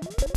you